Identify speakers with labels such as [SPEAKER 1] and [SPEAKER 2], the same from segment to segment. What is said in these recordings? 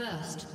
[SPEAKER 1] First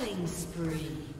[SPEAKER 1] Killing spree.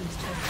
[SPEAKER 1] Red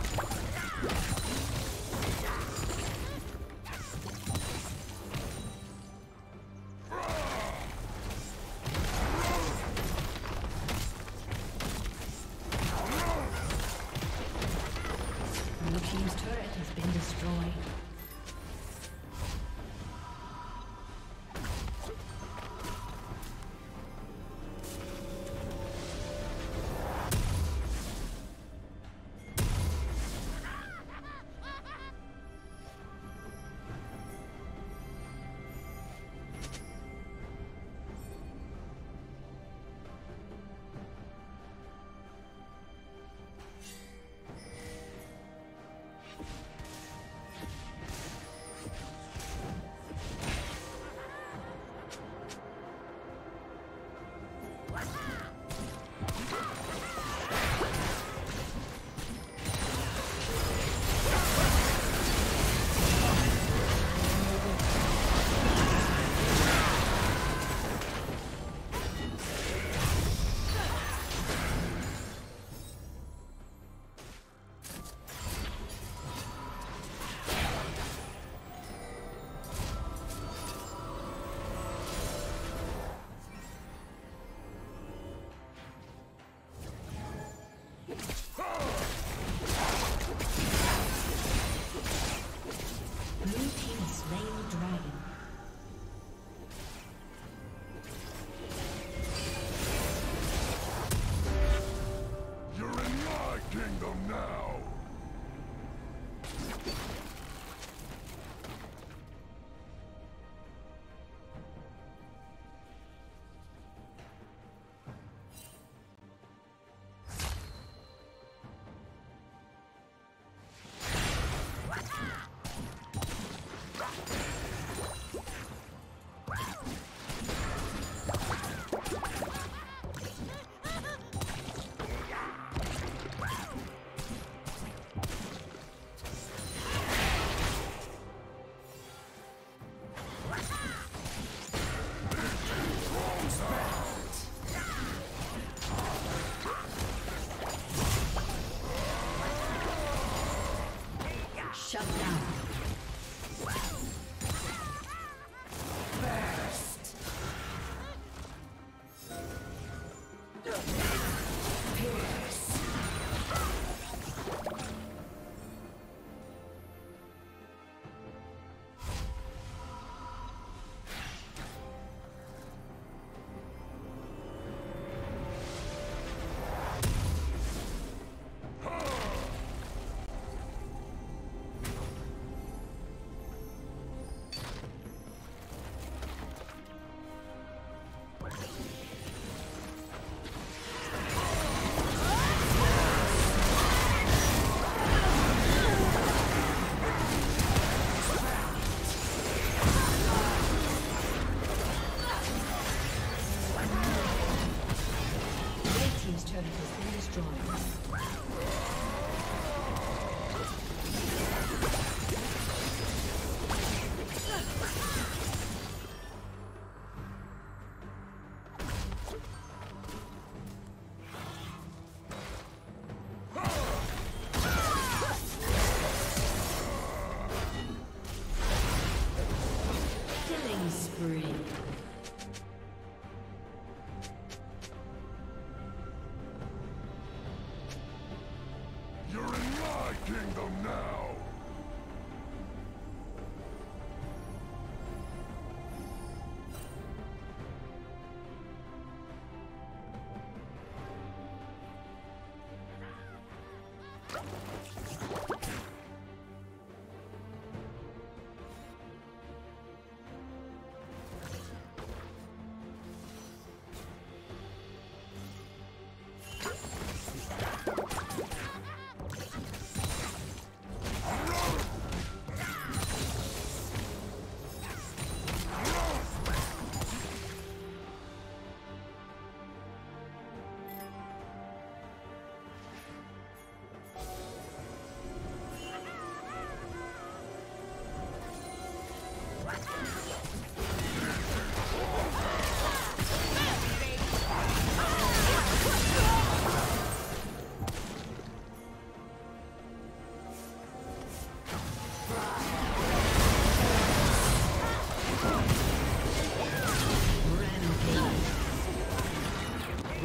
[SPEAKER 1] Shut down.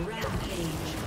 [SPEAKER 1] Rampage.